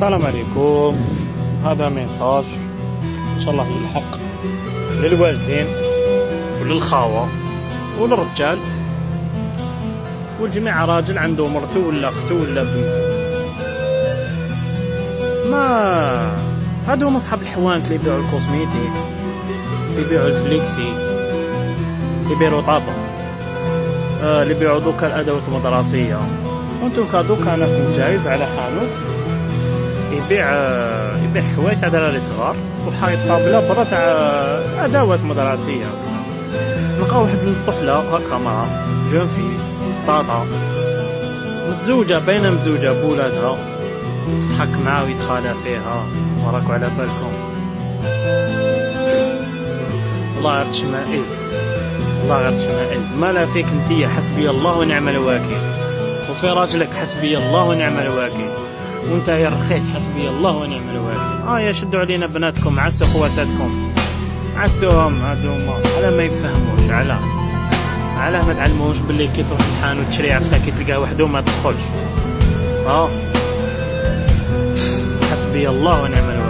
السلام عليكم. هذا message. إن شاء الله يلحق للوالدين وللخاوة وللرجال. والجميع راجل عنده مرته ولا أخته ولا بنته ما هادو هما أصحاب الحوانت اللي يبيعوا ال cosmétique اللي يبيعوا ال flexy اللي يبيعوا طابا آه اللي يبيعوا دوكا الأدوات المدرسية. وأنتم كادوكا أنا كنت جايز على حانوت يبيع يبيع حوايج تاع دراري صغار وحايط طابله برا تاع أدوات مدرسية. لقى واحد الطفلة هكا معها جون في طاطا متزوجة باينة متزوجة بولادها. تضحك معاه ويتخالى فيها. وراكو على بالكم. الله غير تشمئز الله غير تشمئز ما لا فيك انتيا حسبي الله ونعم الوكيل. وفي راجلك حسبي الله ونعم الوكيل. وانت يا رخيص حسبي الله ونعم الوكيل. آه يا شدوا علينا بناتكم عسوا خواتاتكم عسوهم هادوما على ما يفهموش على. علاه ما تعلموش باللي كي تروح الحانوت تشري عفسة تلقاه وحده ما تدخلش. آه. حسبي الله ونعم الوكيل.